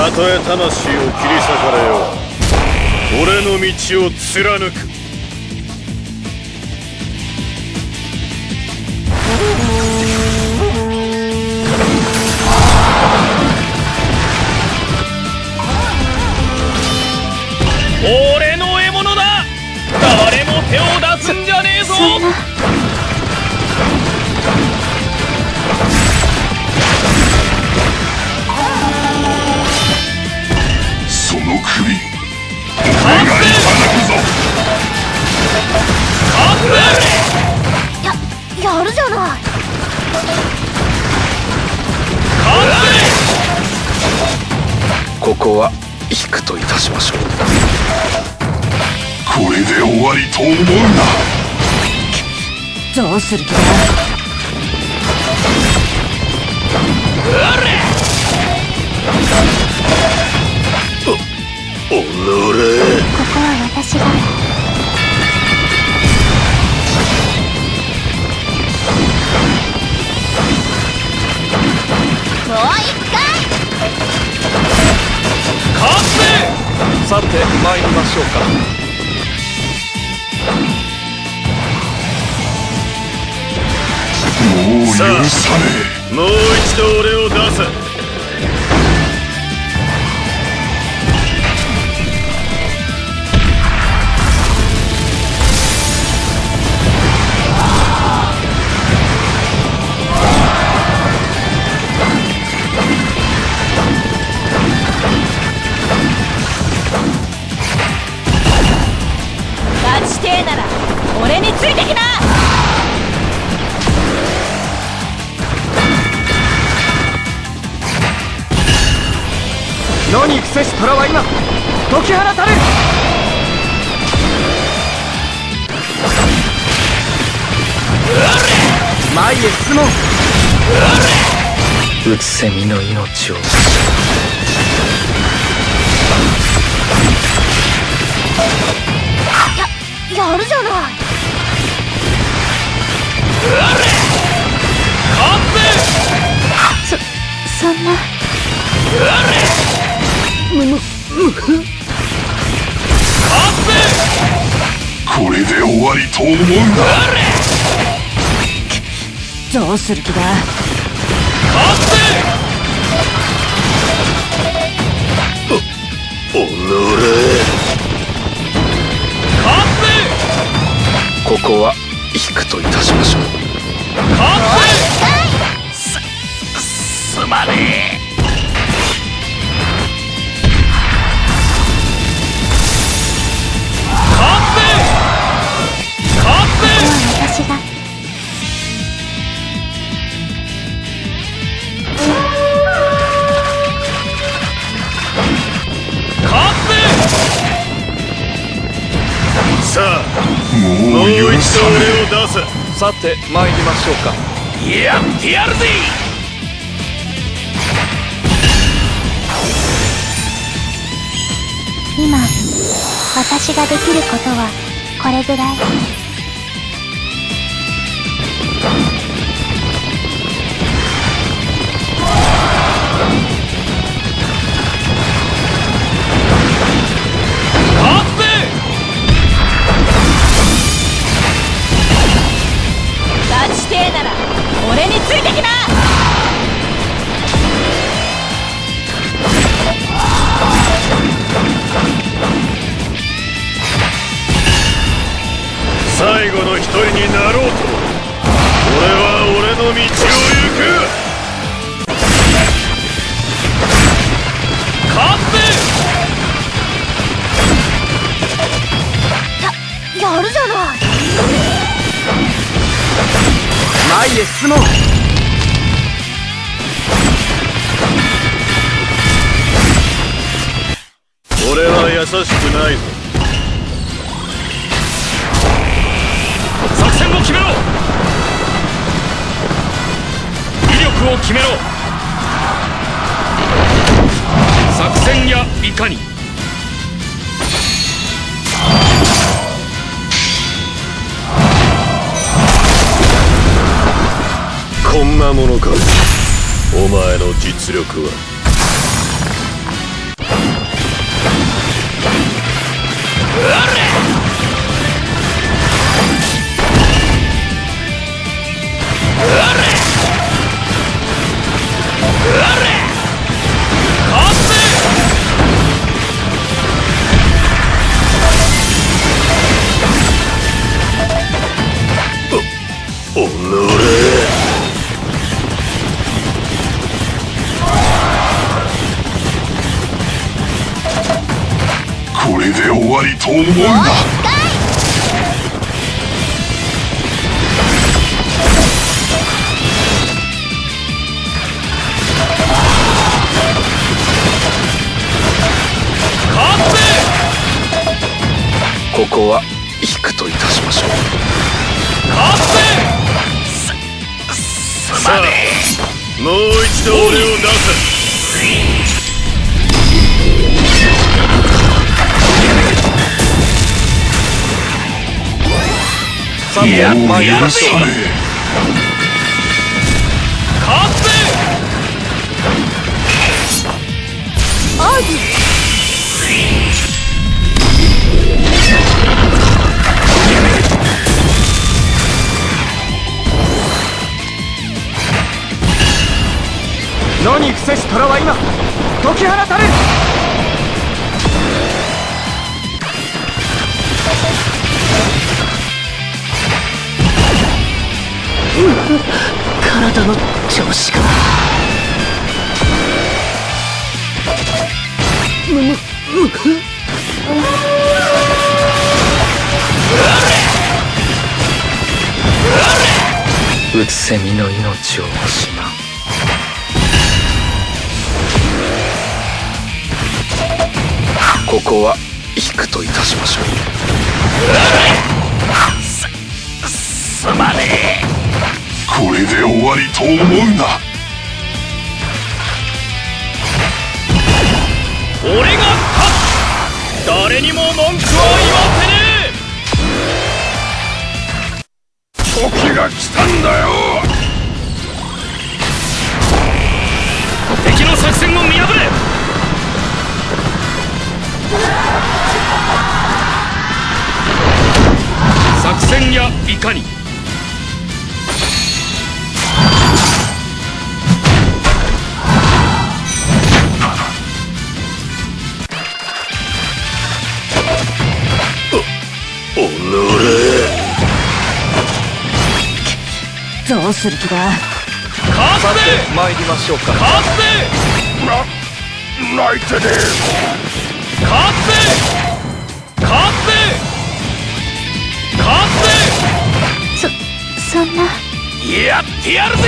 たとえ魂を切り裂かれよう。俺の道を貫く。俺の獲物だ。誰も手を出すんじゃねえぞ。そんなその首。勝つややるじゃない。ここは引くといたしましょう。これで終わりと思うな。どうする気だ？おのれここは私がもう一回。勝つさて参りましょうか。もう許さねもう一度俺を出せ野に伏せし虎は今解き放たれる。前へ進もう。うつせみの命を。ややるじゃない。そそんなえこれで終わりと思うな。どうする気だ？おのれ。ここは引くといたしましょう。すまね私さあももう一度を出せさて参りましょうか。えやってやるぜ!今私ができることはこれぐらい進もう。俺は優しくないぞ。作戦を決めろ。威力を決めろ。作戦やいかに。ものか。お前の実力は。うれ！うれ！れで終わりと思うな。ここは引くといたしましょう。さあもう一度俺を出せさもう参り許ましょうかさね野に伏せし虎は今解き放たれる体の調子が。うつせみの命を惜しまん。ここは引くといたしましょう。すすまねえ。これで終わりと思うな。俺が勝つ誰にも文句は言わせねえ。時が来たんだよ。敵の作戦を見破れ。作戦やいかに。どうする気だ？勝さて参りましょうか。勝つぜ！泣いてね勝つぜ！勝つぜ！勝つぜ！そんな。やってやるぜ